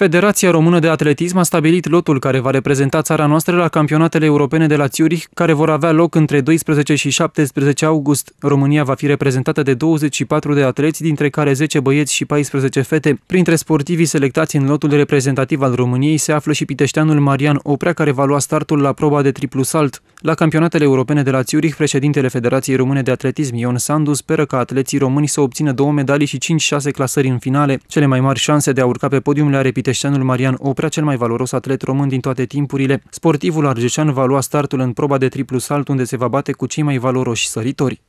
Federația Română de Atletism a stabilit lotul care va reprezenta țara noastră la campionatele europene de la Zurich, care vor avea loc între 12 și 17 august. România va fi reprezentată de 24 de atleți, dintre care 10 băieți și 14 fete. Printre sportivii selectați în lotul reprezentativ al României se află și piteșteanul Marian Oprea, care va lua startul la proba de triplu salt. La campionatele europene de la Zurich, președintele Federației Române de Atletism, Ion Sandu, speră ca atleții români să obțină două medalii și 5-6 clasări în finale. Cele mai mari șanse de a urca pe podium le are piteșteanul Marian Oprea, cel mai valoros atlet român din toate timpurile. Sportivul argeșan va lua startul în proba de triplu salt, unde se va bate cu cei mai valoroși săritori.